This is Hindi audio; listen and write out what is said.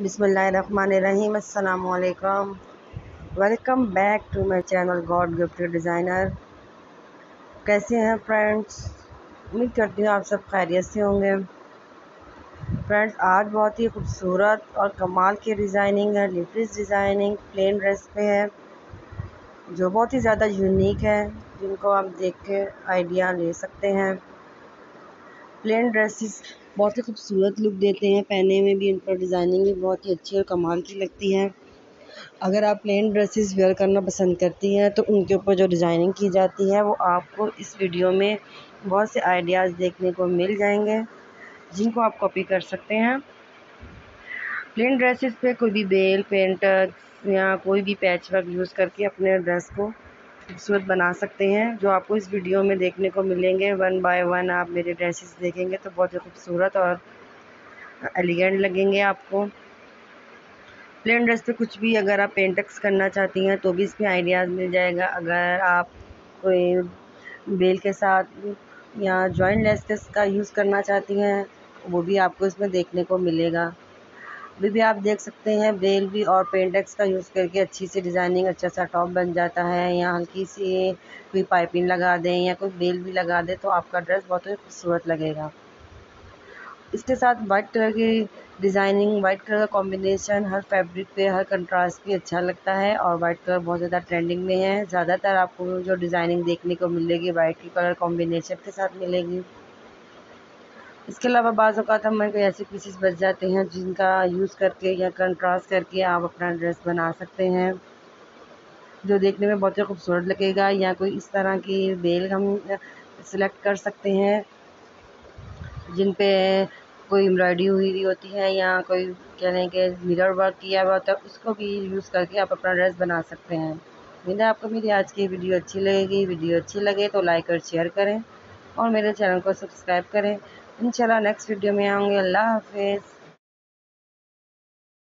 बिसमीम अल्लाम welcome back to my channel God gifted designer. कैसे हैं फ्रेंड्स? उम्मीद करती हूँ आप सब खैरियत से होंगे। फ्रेंड्स, आज बहुत ही खूबसूरत और कमाल की डिज़ाइनिंग है। लिप्रिस डिज़ाइनिंग प्लेन ड्रेस पे है, जो बहुत ही ज़्यादा यूनिक है, जिनको आप देख के आइडिया ले सकते हैं। प्लेन ड्रेसेस बहुत ही खूबसूरत लुक देते हैं। पहने में भी इन पर डिज़ाइनिंग भी बहुत ही अच्छी और कमाल की लगती है। अगर आप प्लेन ड्रेसेस वेयर करना पसंद करती हैं तो उनके ऊपर जो डिज़ाइनिंग की जाती है, वो आपको इस वीडियो में बहुत से आइडियाज़ देखने को मिल जाएँगे, जिनको आप कॉपी कर सकते हैं। प्लेन ड्रेसेस पे कोई भी बेल पेंटर या कोई भी पैच वर्क यूज़ करके अपने ड्रेस को खूबसूरत बना सकते हैं, जो आपको इस वीडियो में देखने को मिलेंगे। वन बाय वन आप मेरे ड्रेसेस देखेंगे तो बहुत ही खूबसूरत और एलिगेंट लगेंगे आपको। प्लेन ड्रेस पे कुछ भी अगर आप पेंटक्स करना चाहती हैं तो भी इसमें आइडियाज़ मिल जाएगा। अगर आप कोई बेल के साथ या जॉइंट लेस का यूज़ करना चाहती हैं, वो भी आपको इसमें देखने को मिलेगा। अभी भी आप देख सकते हैं, बेल भी और पेंटेक्स का यूज़ करके अच्छी सी डिज़ाइनिंग अच्छा सा टॉप बन जाता है। या हल्की सी कोई पाइपिंग लगा दें या कोई बेल भी लगा दें तो आपका ड्रेस बहुत ही खूबसूरत लगेगा। इसके साथ वाइट कलर की डिज़ाइनिंग वाइट कलर का कॉम्बिनेशन हर फैब्रिक पे, हर कंट्रास्ट भी अच्छा लगता है और वाइट कलर बहुत ज़्यादा ट्रेंडिंग में है। ज़्यादातर आपको जो डिज़ाइनिंग देखने को मिलेगी वाइट की कलर कॉम्बिनेशन के साथ मिलेगी। इसके अलावा बाज़ अवत हमारे कोई ऐसे पीसेस बच जाते हैं जिनका यूज़ करके या कंट्रास्ट करके आप अपना ड्रेस बना सकते हैं, जो देखने में बहुत ही खूबसूरत लगेगा या कोई इस तरह की बेल हम सिलेक्ट कर सकते हैं, जिन पे कोई एम्ब्रॉयडरी हुई होती है या कोई कह लें कि मिरर वर्क किया हुआ होता है, उसको भी यूज़ करके आप अपना ड्रेस बना सकते हैं। है आपको मेरी आज की वीडियो अच्छी लगेगी। वीडियो अच्छी लगे तो लाइक और शेयर करें और मेरे चैनल को सब्सक्राइब करें। इंशाल्लाह नेक्स्ट वीडियो में आऊँगी। अल्लाह हाफिज़।